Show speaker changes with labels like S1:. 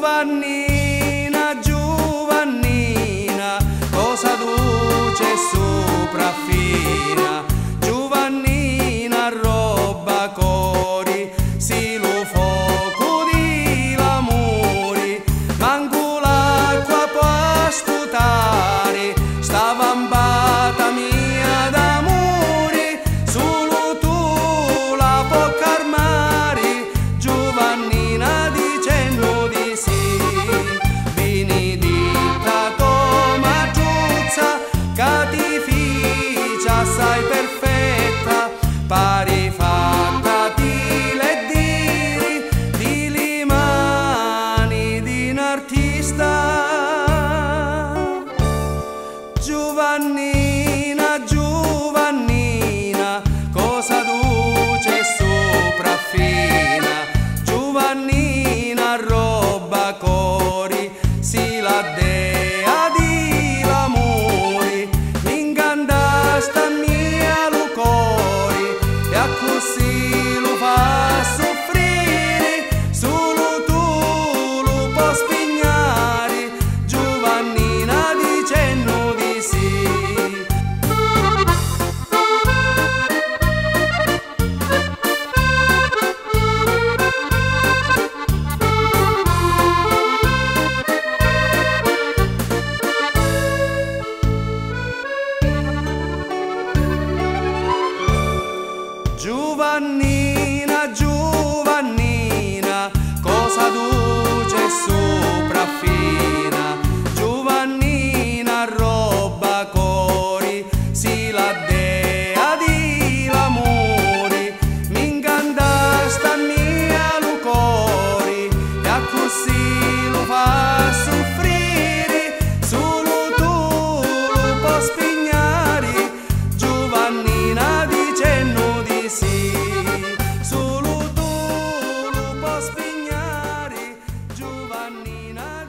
S1: Giovanni. Marina.